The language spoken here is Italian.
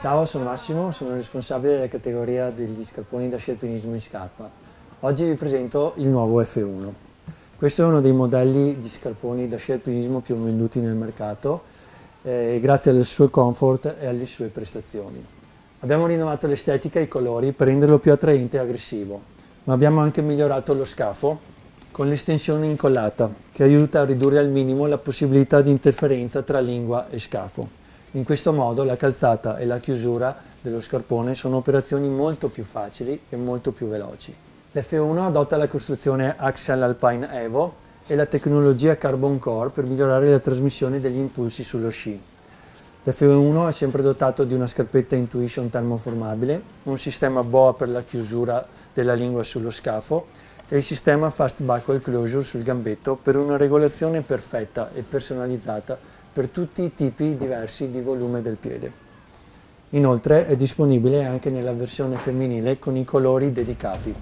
Ciao, sono Massimo, sono responsabile della categoria degli scarponi da sci alpinismo in scarpa. Oggi vi presento il nuovo F1. Questo è uno dei modelli di scarponi da sci alpinismo più venduti nel mercato, eh, grazie al suo comfort e alle sue prestazioni. Abbiamo rinnovato l'estetica e i colori per renderlo più attraente e aggressivo, ma abbiamo anche migliorato lo scafo con l'estensione incollata, che aiuta a ridurre al minimo la possibilità di interferenza tra lingua e scafo. In questo modo la calzata e la chiusura dello scarpone sono operazioni molto più facili e molto più veloci. L'F1 adotta la costruzione Axel Alpine Evo e la tecnologia Carbon Core per migliorare la trasmissione degli impulsi sullo sci. L'F1 è sempre dotato di una scarpetta Intuition termoformabile, un sistema BOA per la chiusura della lingua sullo scafo e il sistema Fast Buckle Closure sul gambetto per una regolazione perfetta e personalizzata per tutti i tipi diversi di volume del piede. Inoltre è disponibile anche nella versione femminile con i colori dedicati.